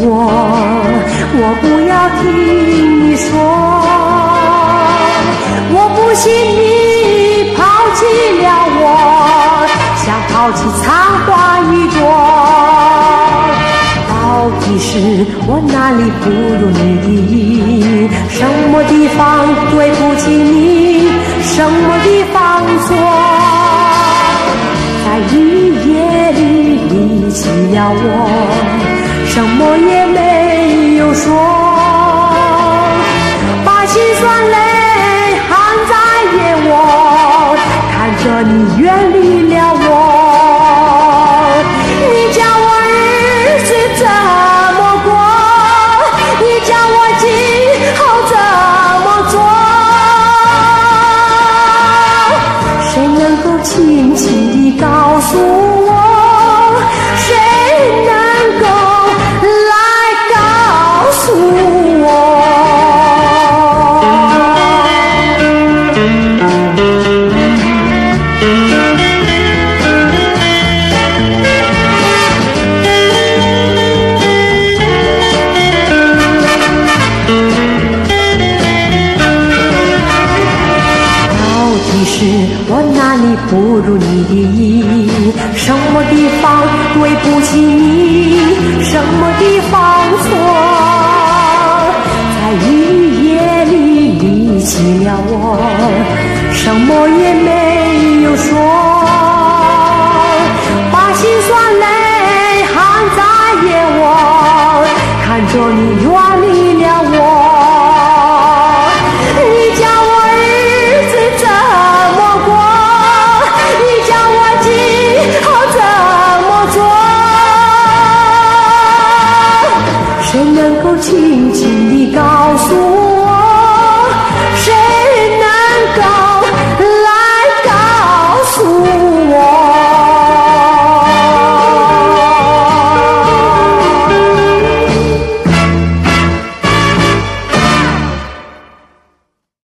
我，我不要听你说。我不信你抛弃了我，像抛弃残花一朵。到底是我哪里不如你？什么地方对不起你？什么地方错？在雨夜里离弃了我，我也没有说，把心酸泪含在眼窝，看着你远离了我，你叫我日子怎么过？你叫我今后怎么做？谁能够轻其实我哪里不如你的意？什么地方对不起你？什么地方错？在雨夜里离弃了我，什么也没有说，把心酸泪含在眼窝，看着你怎么做？谁能够轻轻